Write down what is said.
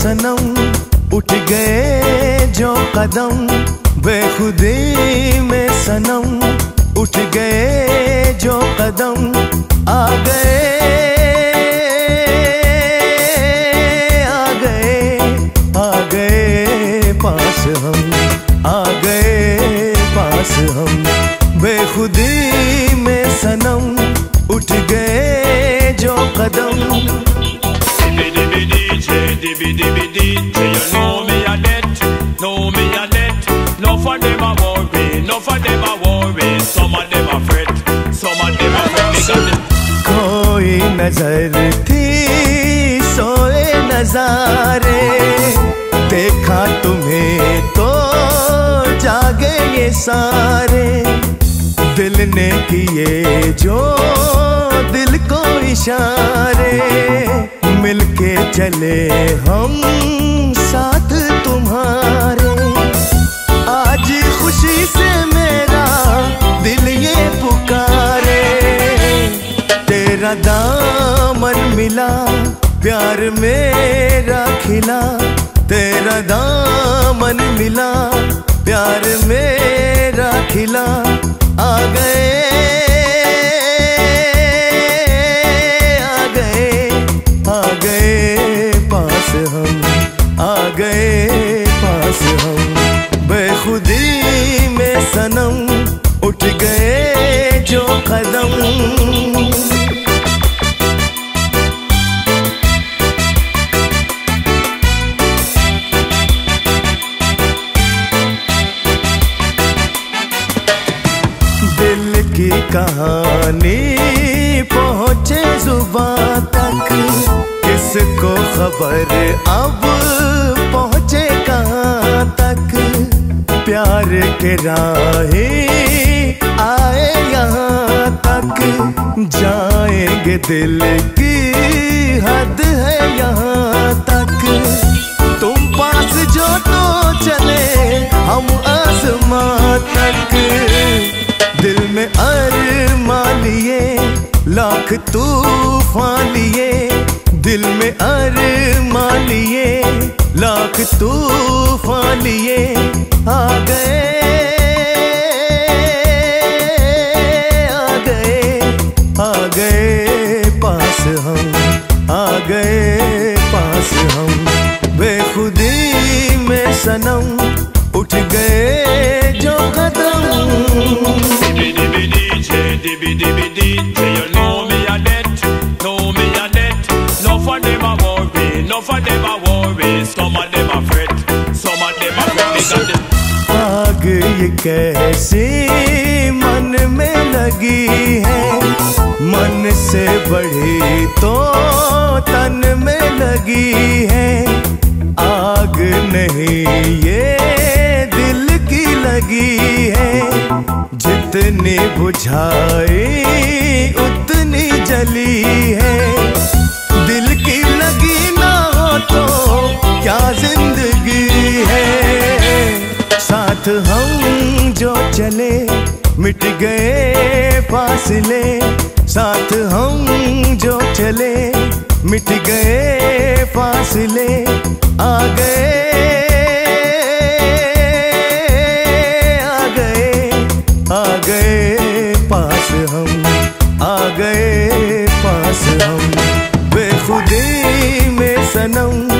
सनम उठ गए जो कदम बेखुदी में सनम उठ गए जो कदम आ गए आ गए आ गए पास हम, आ गए पास हम। बेखुदी में सनम उठ गए जो कदम नज़र थी सोए नजारे देखा तुम्हें तो जागे ये सारे दिल ने किए जो दिल को इशारे मिलके चले हम साथ तुम्हारे। आज खुशी से मेरा दिल ये पुकारे। तेरा दामन मिला, प्यार मेरा खिला। तेरा दामन मिला, प्यार मेरा खिला। आ गए आ गए पास हम। बेखुदी में सनम उठ गए जो कदम। दिल की कहानी पहुँचे जुबा तक। किसको खबर अब तक प्यार के राहे आए यहाँ तक जाएँगे दिल की हद है यहाँ तक। तुम पास जो तो चले, हम आसमां तक। दिल में अरमा लिए लाख तूफ़ान लिए दिल में अरमा लिए लाख तूफ़ान लिए आ गए आ गए आ गए पास हम आ गए पास हम बेखुदी में सनम उठ गए जो कदम debt No for them a worry, no for them a worry कैसी मन में लगी है? मन से बढ़ी तो तन में लगी है। आग नहीं ये दिल की लगी है। जितनी बुझाई, उतनी जली साथ हम जो चले, मिट गए फासले। साथ हम जो चले, मिट गए फासले। आ गए आ गए आ गए पास हम, आ गए पास हम। बेखुदी में सनम